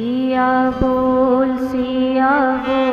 सिया बोल सिया बोल।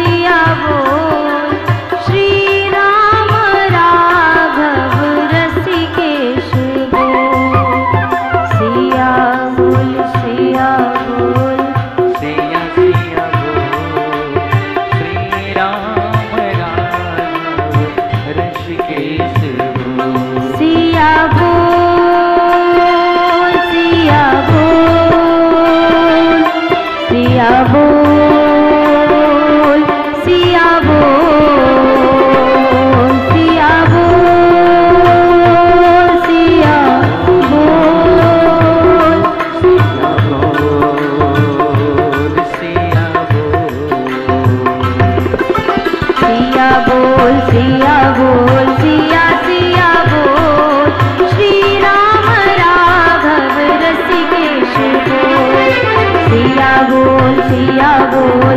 दिया वो बोल सिया बोल